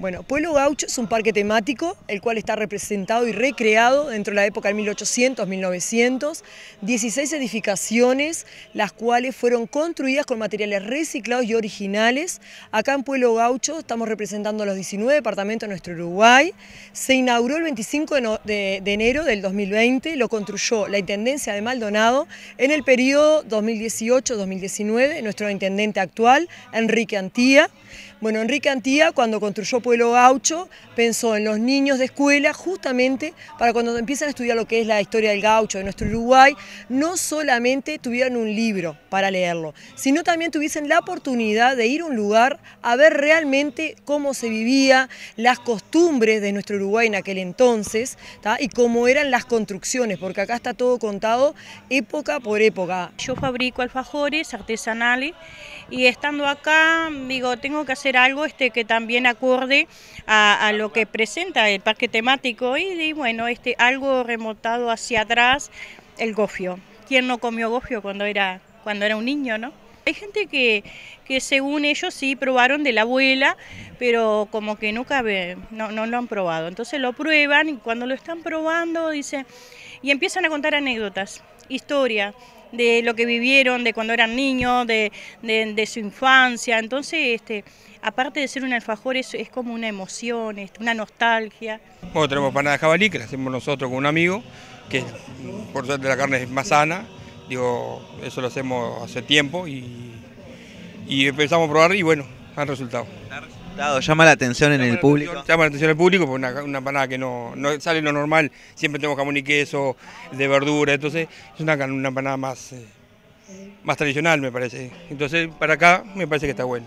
Bueno, Pueblo Gaucho es un parque temático, el cual está representado y recreado dentro de la época de 1800-1900, 16 edificaciones, las cuales fueron construidas con materiales reciclados y originales. Acá en Pueblo Gaucho estamos representando los 19 departamentos de nuestro Uruguay. Se inauguró el 25 de, de enero del 2020, lo construyó la Intendencia de Maldonado en el periodo 2018-2019, nuestro intendente actual, Enrique Antía. Bueno, Enrique Antía, cuando construyó Pueblo Gaucho, pensó en los niños de escuela justamente para cuando empiezan a estudiar lo que es la historia del gaucho de nuestro Uruguay, no solamente tuvieran un libro para leerlo, sino también tuviesen la oportunidad de ir a un lugar a ver realmente cómo se vivía, las costumbres de nuestro Uruguay en aquel entonces y cómo eran las construcciones, porque acá está todo contado época por época. Yo fabrico alfajores artesanales y estando acá, digo, tengo que hacer algo este, que también acorde a, lo que presenta el parque temático y, bueno, este, algo remotado hacia atrás, el gofio. ¿Quién no comió gofio cuando era, cuando era un niño, no? Hay gente que, que según ellos sí probaron de la abuela, pero como que nunca no, no lo han probado. Entonces lo prueban y cuando lo están probando, dice, y empiezan a contar anécdotas, historia de lo que vivieron, de cuando eran niños, de, su infancia. Entonces, este, aparte de ser un alfajor, es, es como una emoción, una nostalgia. Bueno, tenemos panada de jabalí, que la hacemos nosotros con un amigo, que por suerte la carne es más sana, digo, eso lo hacemos hace tiempo y, y empezamos a probar y bueno, han resultado. llama la atención en el público. llama la atención el público, porque una, una panada que no, no, sale lo normal, siempre tenemos jamón y queso, de verdura, entonces es una, una panada más, eh, más tradicional me parece. Entonces para acá me parece que está bueno.